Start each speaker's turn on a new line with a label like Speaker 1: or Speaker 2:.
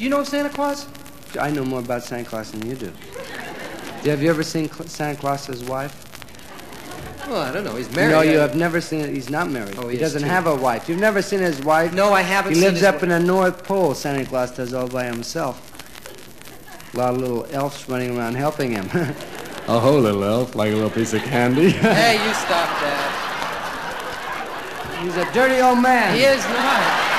Speaker 1: Do you know Santa Claus?
Speaker 2: I know more about Santa Claus than you do. Have you ever seen Cl- Santa Claus's wife?
Speaker 1: Well, I don't know. He's married.
Speaker 2: no, you
Speaker 1: uh,
Speaker 2: have never seen it. He's not married.
Speaker 1: Oh,
Speaker 2: he,
Speaker 1: he
Speaker 2: doesn't
Speaker 1: too.
Speaker 2: have a wife. You've never seen his wife?
Speaker 1: No, I haven't.
Speaker 2: He lives up in the North Pole. Santa Claus does all by himself. A lot of little elves running around helping him.
Speaker 3: A whole little elf, like a little piece of candy.
Speaker 1: Hey, you stop that.
Speaker 2: He's a dirty old man.
Speaker 1: He is not.